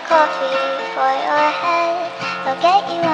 of coffee for your head. They'll get you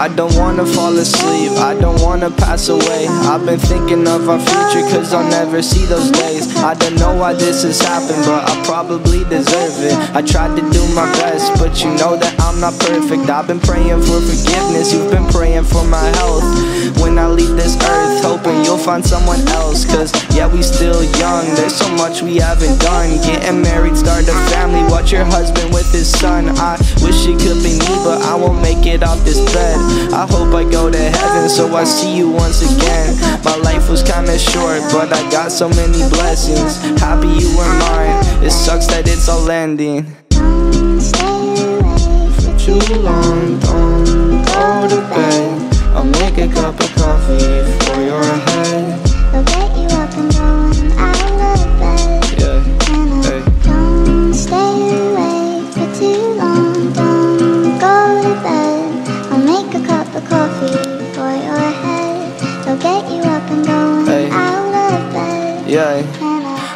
I don't wanna fall asleep, I don't wanna pass away. I've been thinking of our future, cause I'll never see those days. I don't know why this has happened, but I probably deserve it. I tried to do my best, but you know that I'm not perfect. I've been praying for forgiveness, you've been praying for my health. When I leave this earth, hoping you'll find someone else. Cause yeah, we still young, there's so much we haven't done. Getting married, start a family, watch your husband with his son. I it could be me, but I won't make it off this bed. I hope I go to heaven so I see you once again. My life was kinda short, but I got so many blessings. Happy you were mine. It sucks that it's all ending. don't stay awake for Too long, don't go to bed. I'll make a cup of coffee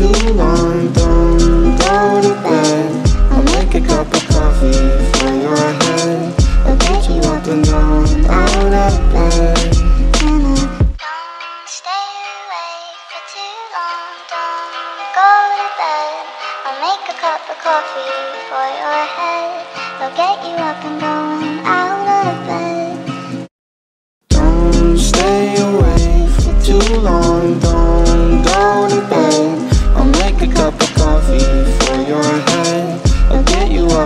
Too long, don't go to bed. I'll make a cup of coffee for your head. I'll get you up and down, out of bed. I'll make a cup of coffee for your head. They'll get you up and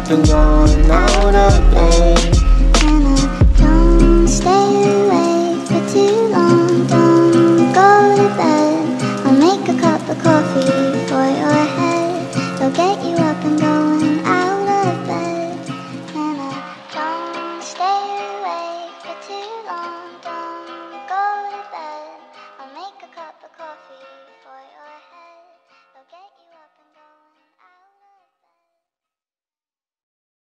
I've going out of bed